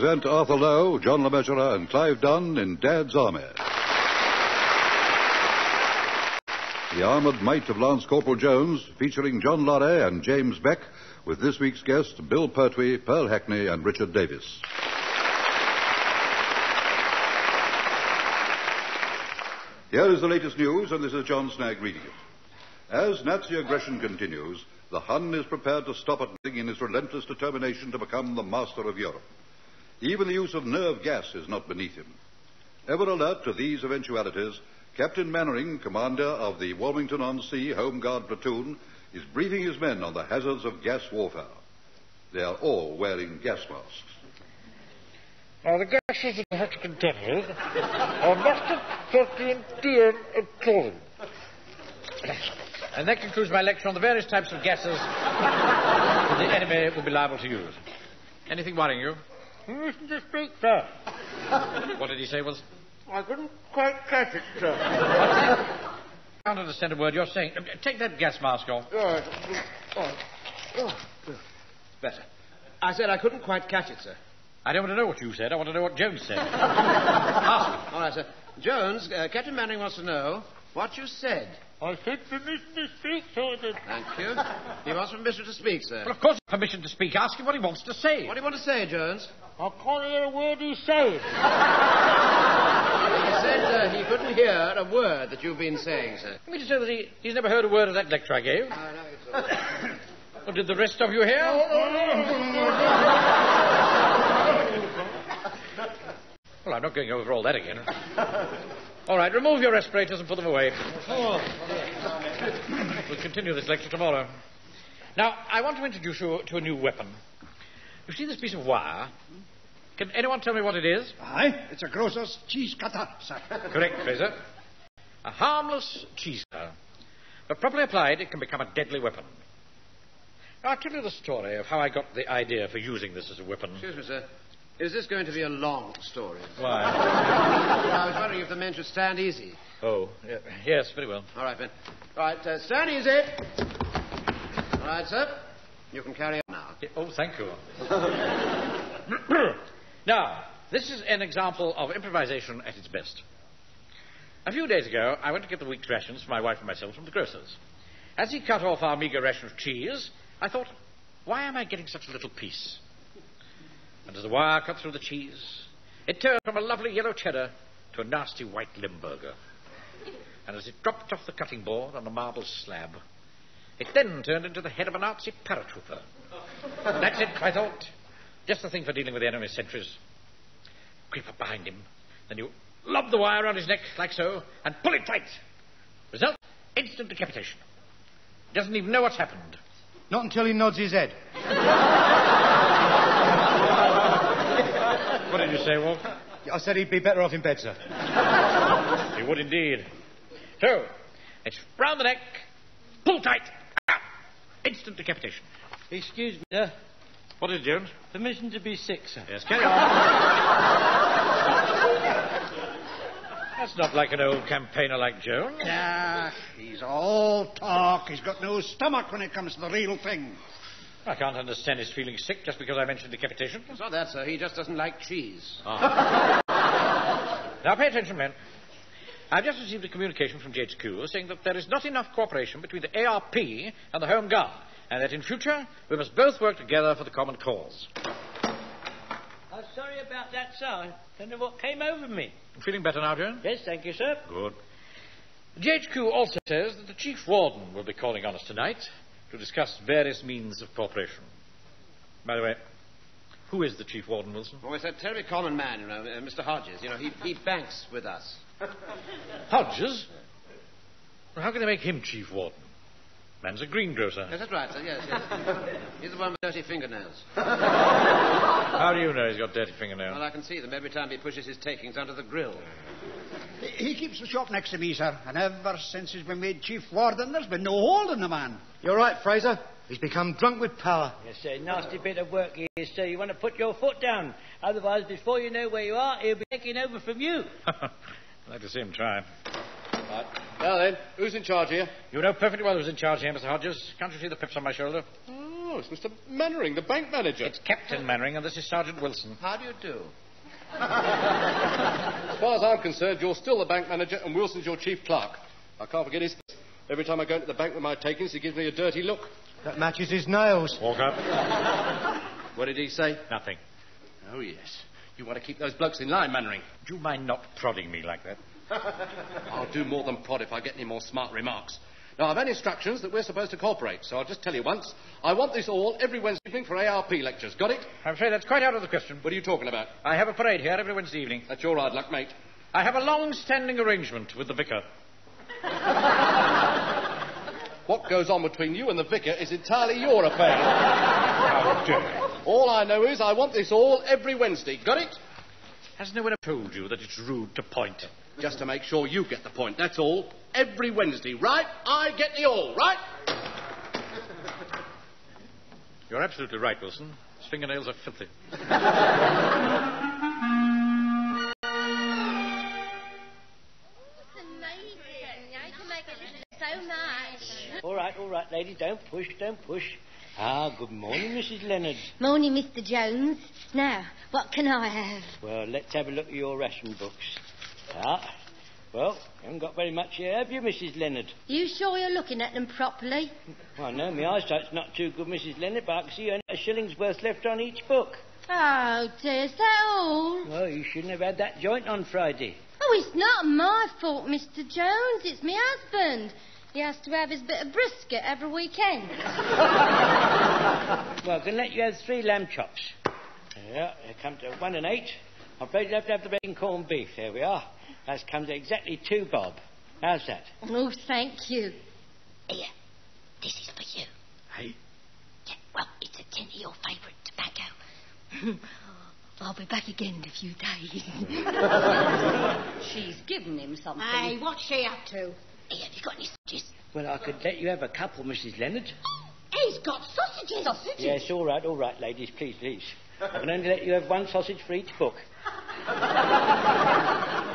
present Arthur Lowe, John Le Mesurier, and Clive Dunn in Dad's Army. The Armored Might of Lance Corporal Jones, featuring John Laurie and James Beck, with this week's guests Bill Pertwee, Pearl Hackney, and Richard Davis. Here is the latest news, and this is John Snagge reading it. As Nazi aggression continues, the Hun is prepared to stop at nothing in his relentless determination to become the master of Europe. Even the use of nerve gas is not beneath him. Ever alert to these eventualities, Captain Mainwaring, commander of the Walmington on Sea Home Guard platoon, is briefing his men on the hazards of gas warfare. They are all wearing gas masks. Now, the gases that you have to contend with are mustard, protein, dium, and chlorine. And that concludes my lecture on the various types of gases that the enemy will be liable to use. Anything worrying you? Listen to speak, sir. What did he say was? I couldn't quite catch it, sir. I can't understand a word you're saying. Uh, Take that gas mask off. Oh, oh. Better. I said I couldn't quite catch it, sir. I don't want to know what you said. I want to know what Jones said. Ask him. All right, sir. Jones, uh, Captain Mainwaring wants to know what you said. I said permission to speak, sir. Thank you. He wants permission to speak, sir. Well, of course, permission to speak. Ask him what he wants to say. What do you want to say, Jones? I can't hear a word he's saying. He said uh, he couldn't hear a word that you've been saying, sir. You mean to say that he, he's never heard a word of that lecture I gave? I know it's all. Well, did the rest of you hear? Well, I'm not going over all that again. All right, remove your respirators and put them away. We'll continue this lecture tomorrow. Now, I want to introduce you to a new weapon. You see this piece of wire? Can anyone tell me what it is? Aye, it's a grocer's cheese cutter, sir. Correct, Frazer. A harmless cheese cutter. But properly applied, it can become a deadly weapon. Now, I'll tell you the story of how I got the idea for using this as a weapon. Excuse me, sir. Is this going to be a long story? Why? I was wondering if the men should stand easy. Oh, yeah, yes, very well. All right, then. All right, uh, stand easy. All right, sir. You can carry on now. Yeah, Oh, thank you. now, this is an example of improvisation at its best. A few days ago, I went to get the week's rations for my wife and myself from the grocer's. As he cut off our meagre ration of cheese, I thought, why am I getting such a little piece? And as the wire cut through the cheese, it turned from a lovely yellow cheddar to a nasty white Limburger. And as it dropped off the cutting board on a marble slab, it then turned into the head of a Nazi paratrooper. That's it, I thought. Just the thing for dealing with the enemy's sentries. Creep up behind him. Then you lob the wire around his neck, like so, and pull it tight. Result? Instant decapitation. He doesn't even know what's happened. Not until he nods his head. What did you say, Walter? I said he'd be better off in bed, sir. He would indeed. So, it's round the neck, pull tight, ah, instant decapitation. Excuse me, sir. What is it, Jones? Permission to be sick, sir. Yes, carry on. That's not like an old campaigner like Jones. Ah, he's all talk. He's got no stomach when it comes to the real thing. I can't understand his feeling sick just because I mentioned decapitation. It's not that, sir. He just doesn't like cheese. Now, pay attention, men. I've just received a communication from GHQ saying that there is not enough cooperation between the ARP and the Home Guard, and that in future we must both work together for the common cause. I'm sorry about that, sir. I don't know what came over me. Feeling better now, Jones? Yes, thank you, sir. Good. GHQ also says that the Chief Warden will be calling on us tonight to discuss various means of cooperation. By the way, who is the Chief Warden, Wilson? Oh, it's that terribly common man, you know, uh, Mr. Hodges. You know, he, he banks with us. Hodges? Well, how can they make him Chief Warden? Man's a greengrocer. Yes, that's right, sir. Yes, yes. He's the one with dirty fingernails. How do you know he's got dirty fingernails? Well, I can see them every time he pushes his takings under the grill. He keeps the shop next to me, sir, and ever since he's been made chief warden, there's been no holding the man. You're right, Frazer. He's become drunk with power. Yes, sir. Nasty bit of work he is, sir. You want to put your foot down. Otherwise, before you know where you are, he'll be taking over from you. I'd like to see him try. Now then, who's in charge here? You know perfectly well who's in charge here, Mr. Hodges. Can't you see the pips on my shoulder? Oh, it's Mr. Mainwaring, the bank manager. It's Captain Mainwaring, and this is Sergeant Wilson. How do you do? As far as I'm concerned, you're still the bank manager, and Wilson's your chief clerk. I can't forget his. Every time I go into the bank with my takings, he gives me a dirty look. That matches his nails. Walk up. What did he say? Nothing. Oh, yes. You want to keep those blokes in line, Mainwaring. Do you mind not prodding me like that? I'll do more than prod if I get any more smart remarks. Now, I've had instructions that we're supposed to cooperate, so I'll just tell you once. I want this all every Wednesday evening for ARP lectures. Got it? I'm afraid that's quite out of the question. What are you talking about? I have a parade here every Wednesday evening. That's your hard luck, mate. I have a long-standing arrangement with the vicar. What goes on between you and the vicar is entirely your affair. How dare. all I know is I want this all every Wednesday. Got it? Has no one told you that it's rude to point? Just to make sure you get the point, that's all. Every Wednesday, right? I get the all, right? You're absolutely right, Wilson. His fingernails are filthy. It's amazing. I can make it look so much. All right, all right, lady, don't push, don't push. Ah, good morning, Mrs. Leonard. Morning, Mr. Jones. Now, what can I have? Well, let's have a look at your ration books. Ah, well, you haven't got very much here, have you, Mrs. Leonard? You sure you're looking at them properly? Well, no, my eyesight's not too good, Mrs. Leonard, but I can see you only a shilling's worth left on each book. Oh, dear, is that all? Well, you shouldn't have had that joint on Friday. Oh, it's not my fault, Mr. Jones. It's my husband. He has to have his bit of brisket every weekend. Well, I can let you have three lamb chops. Yeah, they come to one and eight. I'm afraid you'll have to have the bacon corned beef. There we are. That's come to exactly two bob. How's that? oh, thank you. Here, this is for you. Hey? Yeah, well, it's a tin of your favourite tobacco. I'll be back again in a few days. She's given him something. hey, what's she up to? Here, have you got any sausages? Well, I could let you have a couple, Mrs. Leonard. Oh, he's got sausages. Sausages? Yes, all right, all right, ladies, please, please. I can only let you have one sausage for each book.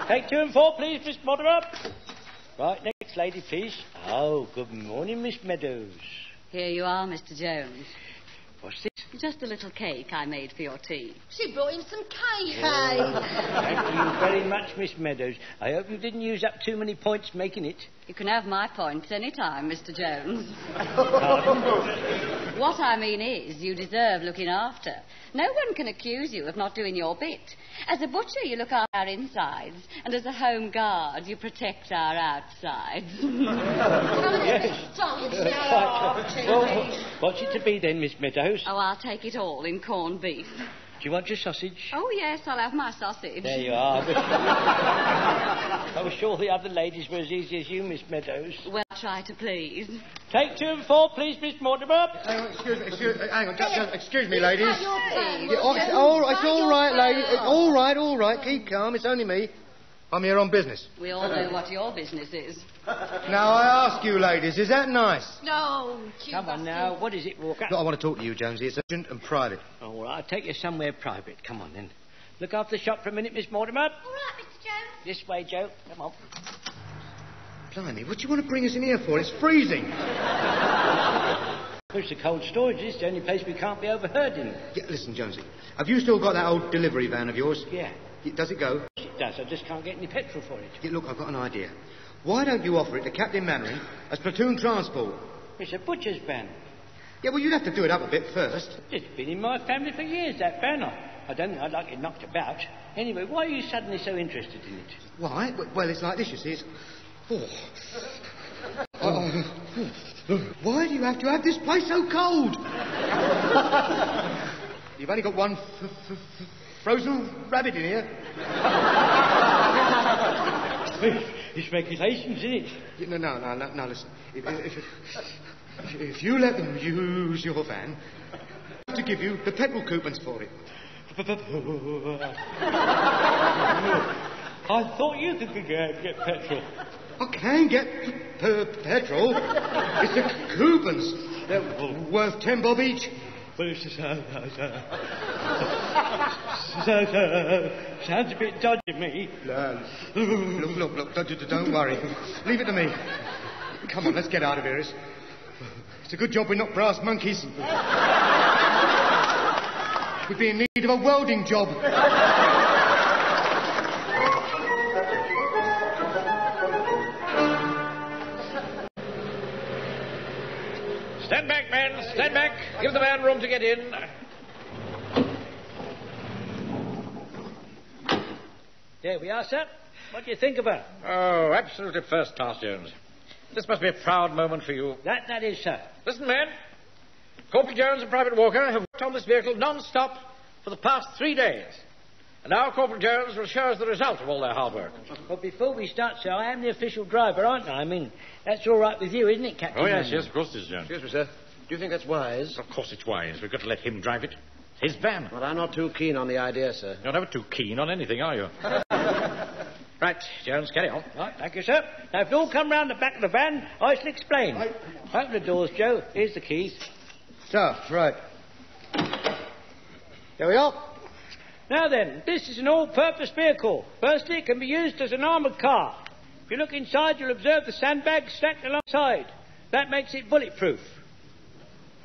Take two and four, please, Miss Mortimer. Right, next lady, please. Oh, good morning, Miss Meadows. Here you are, Mr. Jones. What's this? Just a little cake I made for your tea. She brought him some cake. Oh, thank you very much, Miss Meadows. I hope you didn't use up too many points making it. You can have my points any time, Mr. Jones. what I mean is, you deserve looking after. No one can accuse you of not doing your bit. As a butcher, you look after our insides, and as a home guard, you protect our outsides. Well, what's it to be then, Miss Meadows? oh, I'll take it all in corned beef. Do you want your sausage? Oh, yes, I'll have my sausage. There you are. I was sure the other ladies were as easy as you, Miss Meadows. Well, try to please. Take two and four, please, Miss Mortimer. Hang on, excuse me, excuse, uh, hang on, just, just, excuse me, ladies. Cut your phone, Yeah, oh, it's all, right, it's all right, ladies. It's all right, all right. Keep calm. It's only me. I'm here on business. We all know what your business is. Now, I ask you, ladies, is that nice? No, Come on now. What is it, Walker? Look, I want to talk to you, Jonesy. It's urgent and private. Oh, well, I'll take you somewhere private. Come on, then. Look after the shop for a minute, Miss Mortimer. All right, Mr. Jones. This way, Joe. Come on. Blimey, what do you want to bring us in here for? It's freezing. It's the cold storage. It's the only place we can't be overheard in. Yeah, listen, Jonesy. Have you still got that old delivery van of yours? Yeah, Does it go? it does. I just can't get any petrol for it. Yeah, look, I've got an idea. Why don't you offer it to Captain Mannering as platoon transport? It's a butcher's van. Yeah, well, you'd have to do it up a bit first. It's been in my family for years, that banner. I, I don't think I'd like it knocked about. Anyway, why are you suddenly so interested in it? Why? Well, it's like this, you see. It's... Oh. oh. Oh. Why do you have to have this place so cold? You've only got one frozen rabbit in here. It's regulations, isn't it? No, no, no, no, no listen. If, if, if, if you let them use your van, I have to give you the petrol coupons for it. I thought you could get, get petrol. I can get p- petrol. It's the coupons. They're worth ten bob each. Well, it's just, uh, uh, uh, sounds a bit dodgy to me. Look, look, look, don't, don't worry. Leave it to me. Come on, let's get out of here. It's, It's a good job we're not brass monkeys. We'd be in need of a welding job. Stand back, men. Stand back. Give the man room to get in. There we are, sir. What do you think of her? Oh, absolutely first class, Jones. This must be a proud moment for you. That, that is, sir. Listen, men. Corporal Jones and Private Walker have worked on this vehicle non-stop for the past three days. And now Corporal Jones will show us the result of all their hard work. But before we start, sir, I am the official driver, aren't I? I mean, that's all right with you, isn't it, Captain? Oh, yes, Manning? yes, of course it is, Jones. Excuse me, sir. Do you think that's wise? Of course it's wise. We've got to let him drive it. It's his van. Well, I'm not too keen on the idea, sir. You're never too keen on anything, are you? right, Jones, carry on. Right, thank you, sir. Now, if you all come round the back of the van, I shall explain. Open the doors, Joe. Here's the keys. So, right. There we are. Now then, this is an all-purpose vehicle. Firstly, it can be used as an armoured car. If you look inside, you'll observe the sandbags stacked alongside. That makes it bulletproof.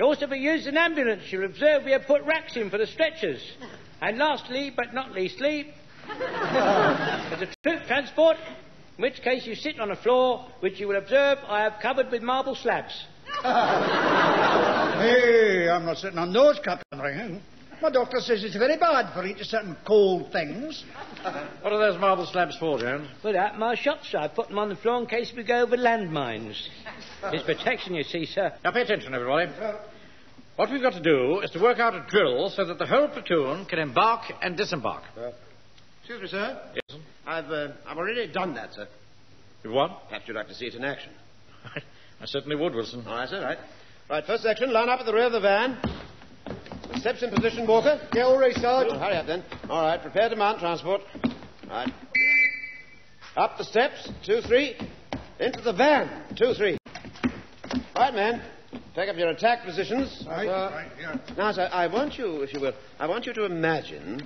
It also be used as an ambulance. You'll observe we have put racks in for the stretchers. And lastly, but not leastly, as a troop transport, in which case you sit on a floor, which you will observe I have covered with marble slabs. Hey, I'm not sitting on those, Captain Ring. My doctor says it's very bad for you to sit on cold things. What are those marble slabs for, Jones? Well, at my shop, sir, I put them on the floor in case we go over landmines. It's protection, you see, sir. Now pay attention, everybody. What we've got to do is to work out a drill so that the whole platoon can embark and disembark. Excuse me, sir. Yes? I've, uh, I've already done that, sir. You what? Perhaps you'd like to see it in action. I certainly would, Wilson. All right, sir, right. Right, first section, line up at the rear of the van. The steps in position, Walker. Yeah, all ready, Sarge. Oh, hurry up, then. All right, prepare to mount transport. Right. Up the steps, two, three. Into the van, two, three. Right, man. Take up your attack positions. Right, Uh, right, yeah. Now, sir, I want you, if you will, I want you to imagine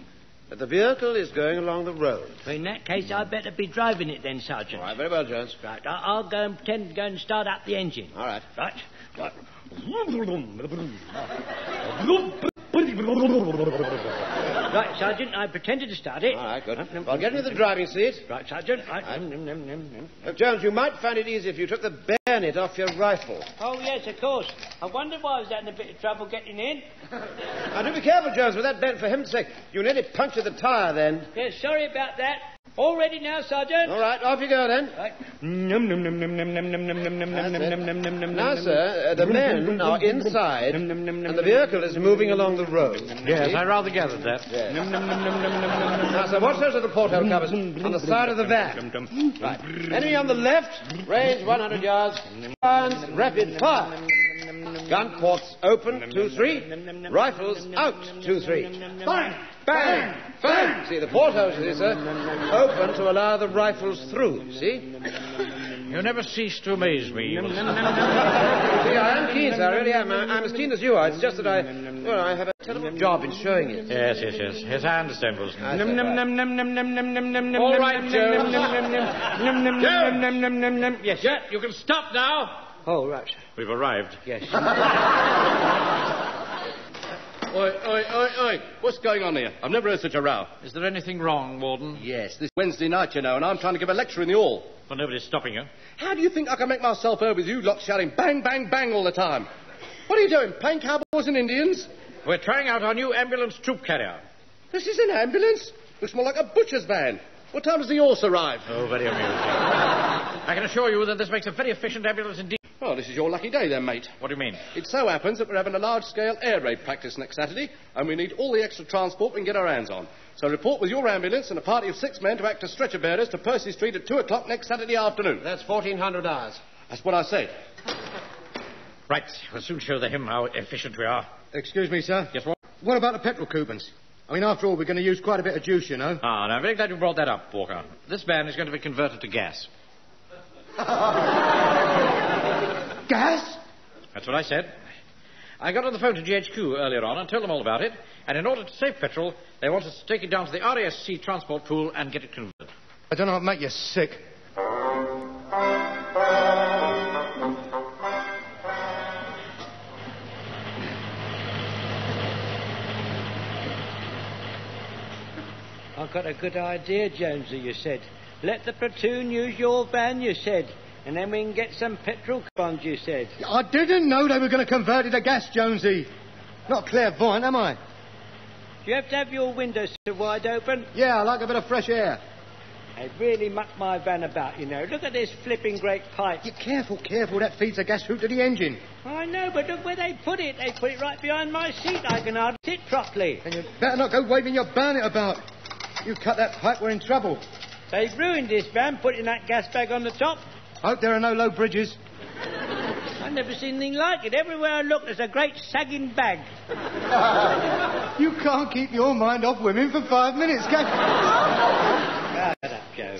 that the vehicle is going along the road. In that case, I'd better be driving it then, Sergeant. All right, very well, Jones. Right, I- I'll go and pretend to go and start up the engine. All right. Right. Right. Right, Sergeant, I pretended to start it. All right, good. Well, get into the driving seat. Right, Sergeant. Right. Right. Jones, you might find it easy if you took the bayonet off your rifle. Oh, yes, of course. I wonder why I was having a bit of trouble getting in. Now, do be careful, Jones, with that bent, for heaven's sake. You nearly punctured the tyre then. Yes, sorry about that. All ready now, Sergeant? All right, off you go then. Right. That's it. Now, sir, uh, the men are inside, and the vehicle is moving along the road. Yes, I rather gathered that. Now, sir, watch those little porthole covers on the side of the van. Right. Enemy on the left, range 100 yards, Irons, rapid fire. Gun ports open, two, three. Rifles out, two, three. Bang! Bang! Bang! See, the portholes, sir, open to allow the rifles through, see? You never cease to amaze me. Wilson. See, I am keen, sir, I really am. I- I'm as keen as you are. It's just that I, well, I have a terrible job in showing it. Yes, yes, yes. Yes, I understand, Wilson. I said that. All right, Jones. Yes, yeah, you can stop now. Oh, right. We've arrived. Yes. Oi, oi, oi, oi. What's going on here? I've never heard such a row. Is there anything wrong, Warden? Yes, this Wednesday night, you know, and I'm trying to give a lecture in the hall. Well, nobody's stopping you. How do you think I can make myself heard with you lot shouting bang, bang, bang all the time? What are you doing, playing cowboys and Indians? We're trying out our new ambulance troop carrier. This is an ambulance. Looks more like a butcher's van. What time does the horse arrive? Oh, very amusing. I can assure you that this makes a very efficient ambulance indeed. Oh, this is your lucky day then, mate. What do you mean? It so happens that we're having a large-scale air raid practice next Saturday, and we need all the extra transport we can get our hands on. So report with your ambulance and a party of six men to act as stretcher bearers to Percy Street at two o'clock next Saturday afternoon. That's 1,400 hours. That's what I said. Right, we'll soon show him how efficient we are. Excuse me, sir. Yes, what? What about the petrol coupons? I mean, after all, we're going to use quite a bit of juice, you know. Ah, now, I'm very glad you brought that up, Walker. This van is going to be converted to gas. Gas? That's what I said. I got on the phone to GHQ earlier on and told them all about it, and in order to save petrol, they want us to take it down to the RASC transport pool and get it converted. I don't know what make you sick. I've got a good idea, Jonesy, you said. Let the platoon use your van, you said. And then we can get some petrol bonds, you said. I didn't know they were going to convert it to gas, Jonesy. Not clairvoyant, am I? Do you have to have your windows so wide open? Yeah, I like a bit of fresh air. They really muck my van about, you know. Look at this flipping great pipe. You careful, careful. That feeds the gas route to the engine. I know, but look where they put it. They put it right behind my seat. I can hardly sit properly. And you better not go waving your bayonet about. You cut that pipe, we're in trouble. They've ruined this van, putting that gas bag on the top. Hope there are no low bridges. I've never seen anything like it. Everywhere I look, there's a great sagging bag. You can't keep your mind off women for five minutes, can you? Shut up, Joe.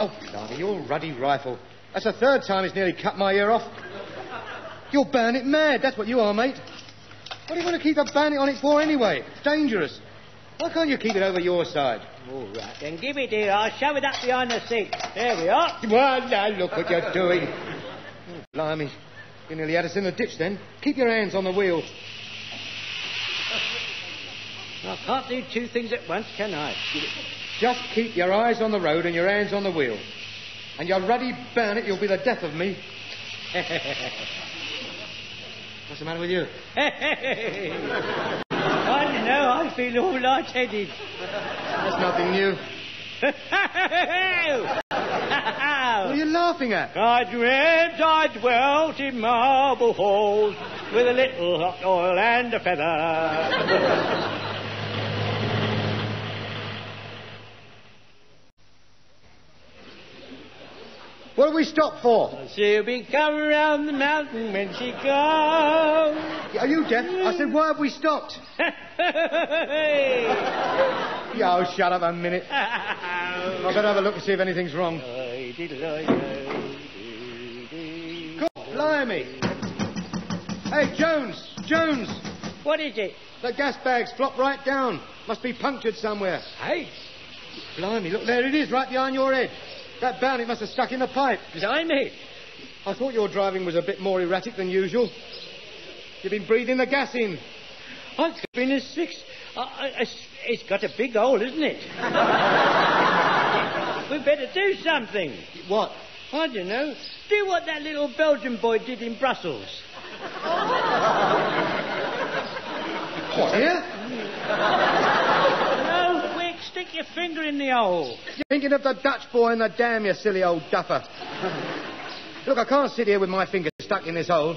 Oh, blimey, your ruddy rifle. That's the third time it's nearly cut my ear off. You're bayonet mad, that's what you are, mate. What do you want to keep a bayonet on it for anyway? It's dangerous. Why can't you keep it over your side? All right, then give it here. I'll shove it up behind the seat. There we are. Well, now, look what you're doing. Oh, blimey. You nearly had us in the ditch then. Keep your hands on the wheel. I can't do two things at once, can I? Just keep your eyes on the road and your hands on the wheel. And your ruddy bayonet, you'll be the death of me. What's the matter with you? Know. I feel all light-headed. That's nothing new. What are you laughing at? I dreamt I dwelt in marble halls with a little hot oil and a feather. What do we stop for? She'll be coming round the mountain when she comes. Are you deaf? I said, why have we stopped? Yeah, oh, shut up a minute. I better have a look and see if anything's wrong. God, blimey. Hey, Jones, Jones. What is it? The gas bag's flopped right down. Must be punctured somewhere. Hey, Blimey, look, there it is, right behind your head. That bayonet must have stuck in the pipe. I'm it. I thought your driving was a bit more erratic than usual. You've been breathing the gas in. I've been a six. I, I, it's- it's got a big hole, isn't it? We'd better do something. What? I don't know. Do what that little Belgian boy did in Brussels. What, here? No, stick your finger in the hole. You're thinking of the Dutch boy and the dam, you silly old duffer. look, I can't sit here with my finger stuck in this hole.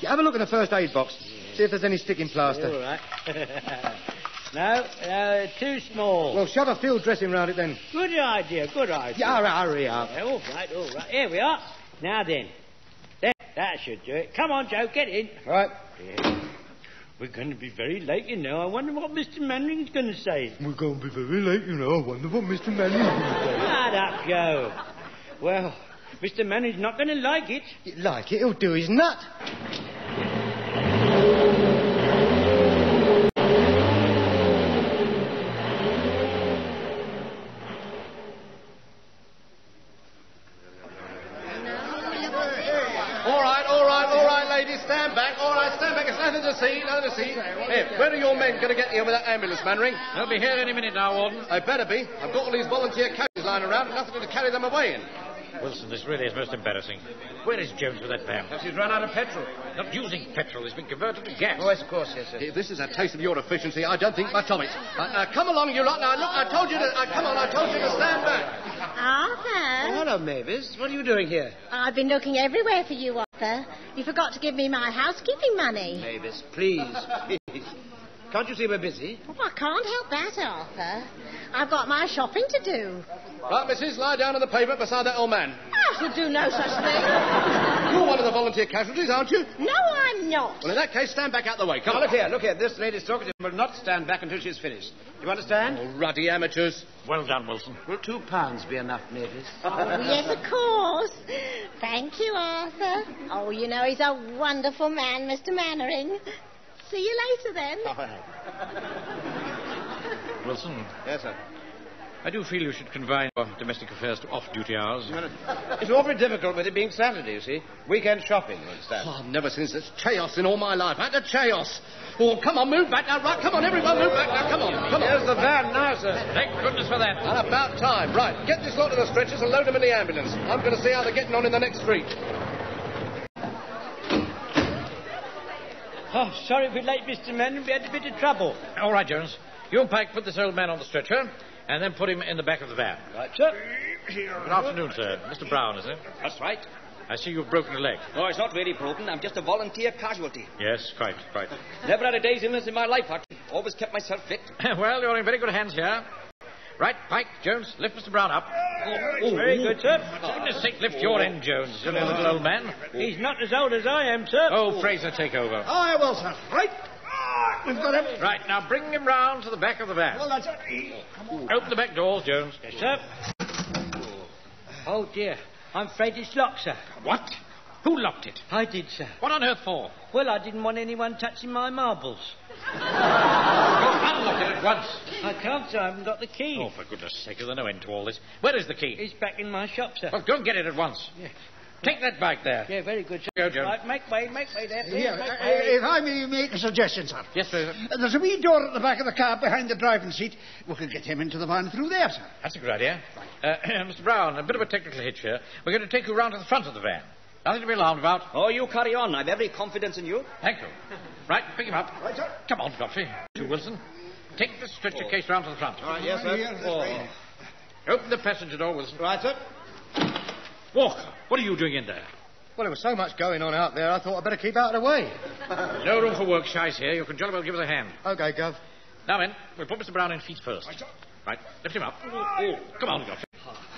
You have a look in the first aid box. See if there's any sticking plaster. All right. no, uh, too small. Well, shove a field dressing round it then. Good idea, good idea. Yeah, hurry up. Yeah, all right, all right. Here we are. Now then. There, that should do it. Come on, Joe, get in. Right. We're going to be very late, you know. I wonder what Mr. Mainwaring's going to say. We're going to be very late, you know. I wonder what Mr. Mainwaring's going to say. Shut up, Joe. Well, Mr. Mainwaring's not going to like it. Like it, he'll do his nut. All right, all right, all right, ladies, stand back. All right, stand back. It's nothing to see, nothing to see. Here, where are your men going to get here with that ambulance, Mainwaring? They'll be here any minute now, Warden. They better be. I've got all these volunteer carriages lying around and nothing to carry them away in. Wilson, this really is most embarrassing. Where is Jones with that van? He's run out of petrol. Not using petrol. He's been converted to gas. Oh, yes, of course, yes, sir. If this is a taste of your efficiency, I don't think much of it. Uh, now, come along, you lot. Now, look, I told you to... Uh, come on, I told you to stand back. Arthur, Hello, Mavis. What are you doing here? I've been looking everywhere for you, Arthur. You forgot to give me my housekeeping money. Mavis, please, please. Can't you see we're busy? Oh, I can't help that, Arthur. I've got my shopping to do. Right, missus, lie down on the pavement beside that old man. Ah, I should do no such thing. You're one of the volunteer casualties, aren't you? No, I'm not. Well, in that case, stand back out the way. Come Now, on. look here, look here. This lady's talkative will not stand back until she's finished. Do you understand? Oh, ruddy amateurs. Well done, Wilson. Will two pounds be enough, Mavis? Oh, yes, of course. Thank you, Arthur. Oh, you know, he's a wonderful man, Mr. Mainwaring. See you later, then. Wilson, Yes, sir. I do feel you should confine your domestic affairs to off-duty hours. It's awfully difficult with it being Saturday, you see. Weekend shopping, you understand. Oh, I've never seen such chaos in all my life. Utter chaos. Oh, come on, move back now. Right, come on, everyone, move back now. Come on, come on. Here's the van now, sir. Thank goodness for that. And about time. Right, get this lot of the stretchers and load them in the ambulance. I'm going to see how they're getting on in the next street. Oh, sorry if we're late, Mr. Mainwaring. We had a bit of trouble. All right, Jones. You and Pike put this old man on the stretcher and then put him in the back of the van. Right, sir. Good afternoon, sir. Mr. Brown, is it? That's right. I see you've broken a leg. No, it's not really broken. I'm just a volunteer casualty. Yes, quite, quite. Never had a day's illness in my life, actually. Always kept myself fit. well, you're in very good hands here. Right, Pike, Jones, lift Mr. Brown up. Oh, Very good, sir. For goodness sake, lift your end, Jones, you little old man. He's not as old as I am, sir. Oh, Frazer, take over. I will, sir. Right. Ah, We've got him. Right, now bring him round to the back of the van. Well, that's it. Open the back doors, Jones. Yes, sir. Oh, dear. I'm afraid it's locked, sir. What? Who locked it? I did, sir. What on earth for? Well, I didn't want anyone touching my marbles. Unlock it at once. I can't, sir. I haven't got the key. Oh, for goodness sake, there's no end to all this. Where is the key? It's back in my shop, sir. Well, go and get it at once. Yes. Take that bike there. Yeah, very good, sir. Go, Jones. Right, make way, make way there, please. Here, make uh, way. if I may make a suggestion, sir. Yes, sir. Uh, There's a wee door at the back of the car behind the driving seat. We could get him into the van through there, sir. That's a good idea. Uh, Mr. Brown, a bit of a technical hitch here. We're going to take you round to the front of the van. Nothing to be alarmed about. Oh, you carry on. I've every confidence in you. Thank you. Right, pick him up. Right, sir. Come on, Godfrey. To Wilson. Take the stretcher oh. case round to the front. All right, yes, sir. Here, this way. Open the passenger door, Wilson. Right, sir. Walker, what are you doing in there? Well, there was so much going on out there, I thought I'd better keep out of the way. No room for work shies here. You can jolly well give us a hand. Okay, Gov. Now then, we'll put Mr. Brown in feet first. Right, lift him up. Oh, come on, Godfrey.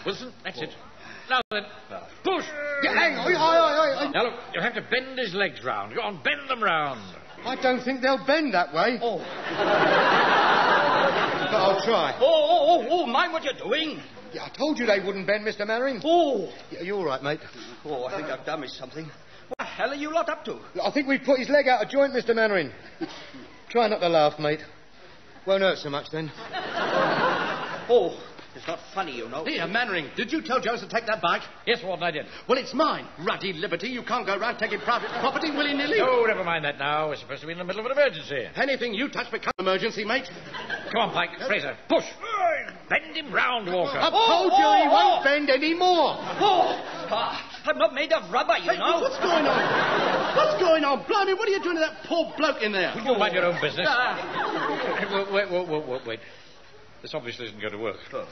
Wilson, that's it. Now then, push. Yeah, hang on. Oi, oi, oi, oi. Now look, you'll have to bend his legs round. Go on, bend them round. I don't think they'll bend that way. Oh. but I'll try. Oh, oh, oh, oh, mind what you're doing. Yeah, I told you they wouldn't bend, Mr. Mainwaring. Oh. Yeah, you all right, mate? Oh, I think I've damaged something. What the hell are you lot up to? I think we've put his leg out of joint, Mr. Mainwaring. Try not to laugh, mate. Won't hurt so much then. Oh, it's not funny, you know. Here, Mainwaring, did you tell Jones to take that bike? Yes, Warden, I did. Well, it's mine. Ruddy liberty. You can't go round taking private property willy-nilly. Oh, never mind that now. We're supposed to be in the middle of an emergency. Anything you touch becomes emergency, mate. Come on, Pike. Frazer, push. Bend him round, Walker. I've told you he won't bend any more. Oh, ah, I'm not made of rubber, you Hey, know. what's going on? What's going on? Blimey, what are you doing to that poor bloke in there? You mind your own business. Ah. Wait, wait, wait, wait, wait, wait. This obviously isn't going to work.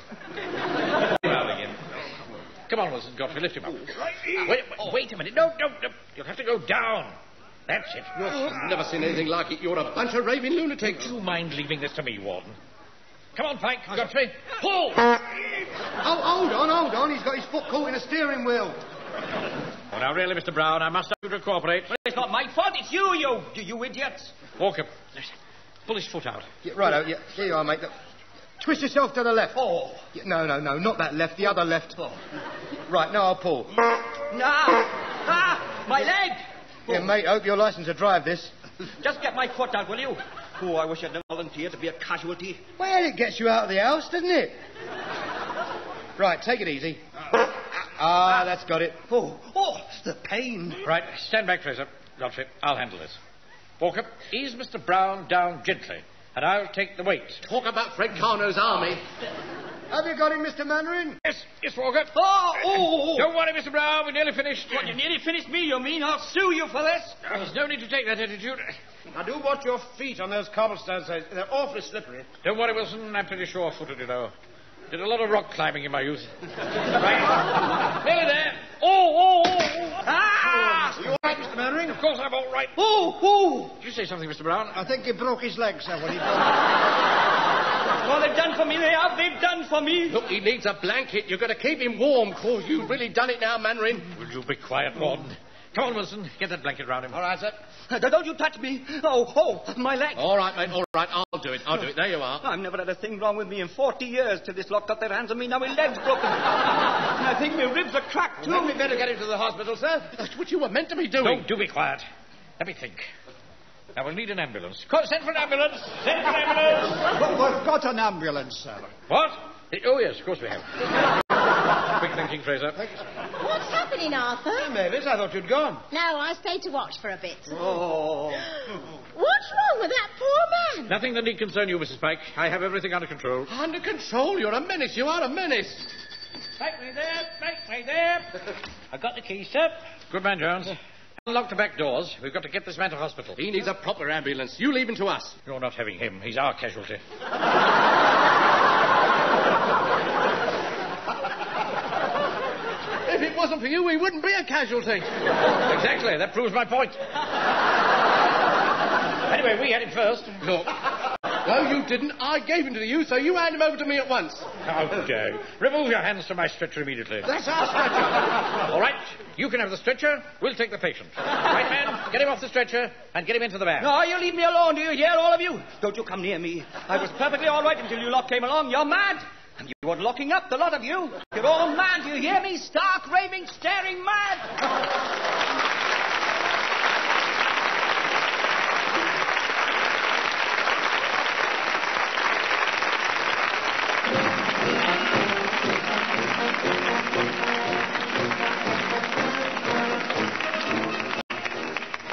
Well. Come on, Wilson, Godfrey, lift him up. Wait, wait, oh. wait a minute. No, no, no. You'll have to go down. That's it. I've never seen anything like it. You're a bunch of raving lunatics. Do you mind leaving this to me, Warden? Come on, Pike, Godfrey. Pull! Oh, hold on, hold on. He's got his foot caught in a steering wheel. Oh, now, really, Mr. Brown, I must ask you to cooperate. It's not my fault, it's you, you, you, you idiots. Walker, pull his foot out. Yeah, right, yeah, here you are, mate. Look. Twist yourself to the left. Oh. Yeah, no, no, no, not that left, the other left. Oh. Right, now I'll pull. Nah. Ah, my leg. Yeah, mate, hope you're licensed to drive this. Just get my foot out, will you? Oh, I wish I'd never volunteered to be a casualty. Well, it gets you out of the house, doesn't it? Right, take it easy. Ah, that's got it. Oh, oh, the pain. Right, stand back, Frazer. Godfrey, I'll handle this. Walker, ease Mr. Brown down gently, and I'll take the weight. Talk about Fred Karno's army. Have you got him, Mr. Mainwaring? Yes, yes, Walker. Oh, oh, oh, oh. Don't worry, Mr. Brown, we're nearly finished. What, you nearly finished me, you mean? I'll sue you for this. There's no need to take that attitude. Now, do watch your feet on those cobblestones. They're they're awfully slippery. Don't worry, Wilson. I'm pretty sure-footed, you know. Did a lot of rock climbing in my youth. right. Nearly there. Oh, oh, oh, oh. Ah! You all right, Mr. Mainwaring? Of course I'm all right. Oh, oh. Did you say something, Mr. Brown? I think he broke his leg, sir, when he fell. Well, they've done for me, they have. They've done for me. Look, he needs a blanket. You've got to keep him warm. Cause you've really done it now, Mainwaring. Will you be quiet, Warden? Come on, Wilson. Get that blanket round him. All right, sir. Uh, Don't you touch me. Oh, oh, my leg. All right, mate. All right. I'll do it. I'll do it. There you are. I've never had a thing wrong with me in 40 years till this lot got their hands on me. Now my leg's broken. and I think my ribs are cracked, too. Well, we better get him to the hospital, sir. That's what you were meant to be doing. Don't do be quiet. Let me think. Now we'll need an ambulance. Call, send for an ambulance. Send for an ambulance. Well, we've got an ambulance, sir. What? Oh, yes, of course we have. Quick thinking, Frazer. What's happening, Arthur? Mavis, I thought you'd gone. No, I stayed to watch for a bit. Oh. What's wrong with that poor man? Nothing that need concern you, Mrs. Pike. I have everything under control. Under control? You're a menace. You are a menace. Make me there, make me there. I've got the key, sir. Good man, Jones. Unlock the back doors. We've got to get this man to hospital. He needs a proper ambulance. You leave him to us. You're not having him. He's our casualty. If it wasn't for you, we wouldn't be a casualty. exactly. That proves my point. anyway, we had him first. Look. No, you didn't. I gave him to you, so you hand him over to me at once. How dare. Remove your hands from my stretcher immediately. That's our stretcher. All right. You can have the stretcher. We'll take the patient. Right, man? Get him off the stretcher and get him into the van. No, you leave me alone, do you hear, all of you? Don't you come near me. I was perfectly all right until you lot came along. You're mad. You were locking up, the lot of you. You're all mad, do you hear me? Stark, raving, staring mad.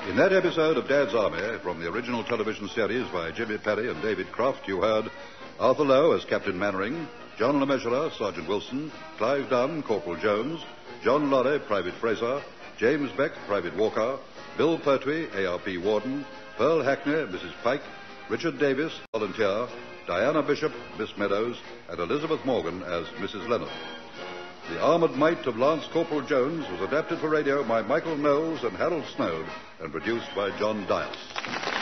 In that episode of Dad's Army, from the original television series by Jimmy Perry and David Croft, you heard Arthur Lowe as Captain Mainwaring, John Le Mesurier, Sergeant Wilson, Clive Dunn, Corporal Jones, John Laurie, Private Frazer, James Beck, Private Walker, Bill Pertwee, ARP Warden, Pearl Hackney, Mrs. Pike, Richard Davis, Volunteer, Diana Bishop, Miss Meadows, and Elizabeth Morgan as Mrs. Leonard. The Armored Might of Lance Corporal Jones was adapted for radio by Michael Knowles and Harold Snoad and produced by John Dyas.